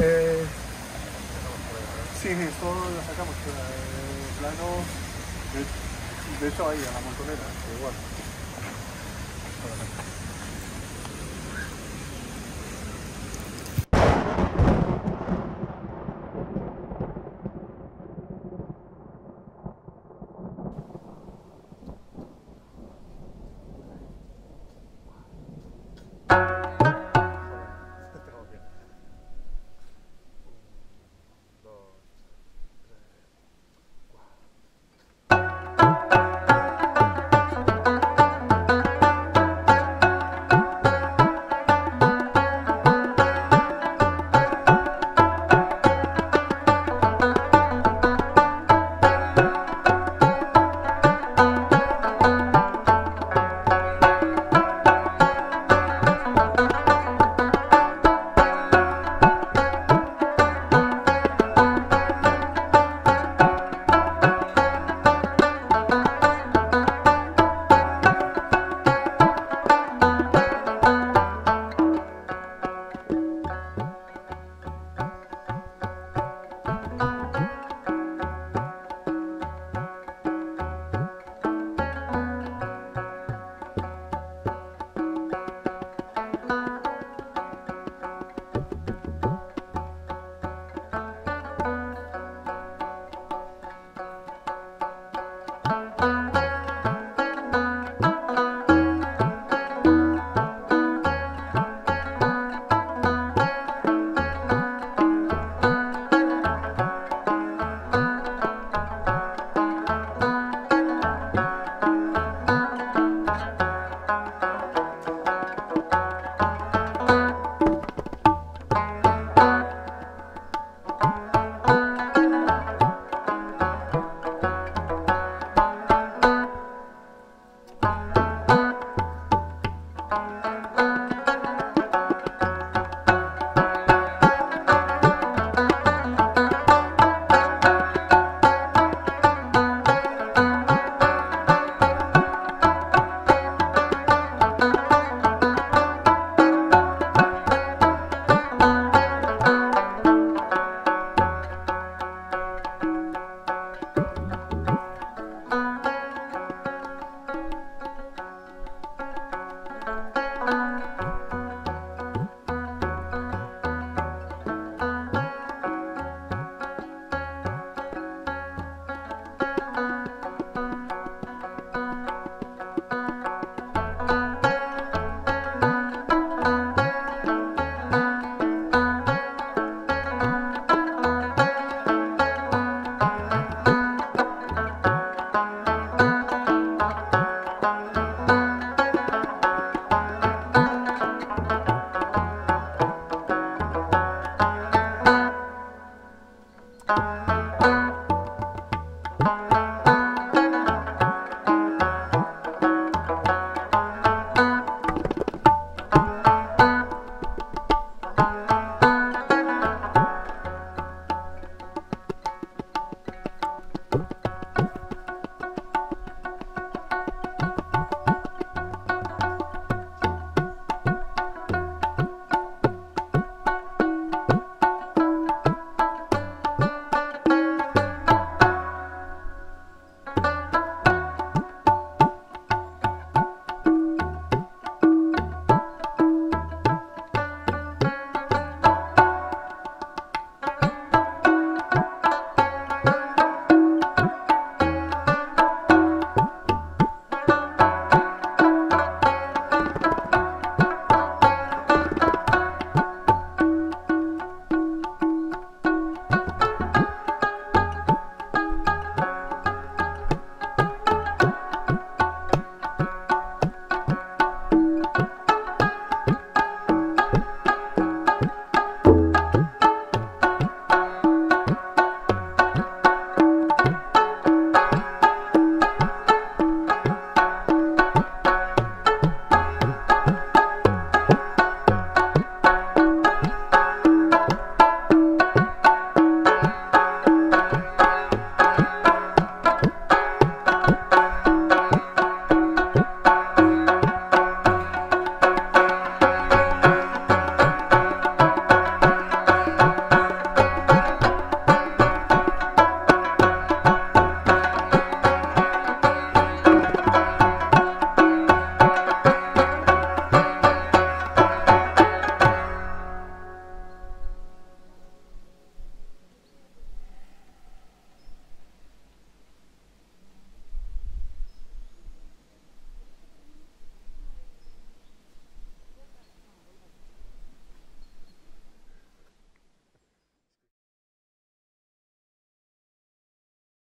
Eh, sí, sí, esto lo sacamos, eh, plano, de, de, hecho ahí, a la montonera, igual.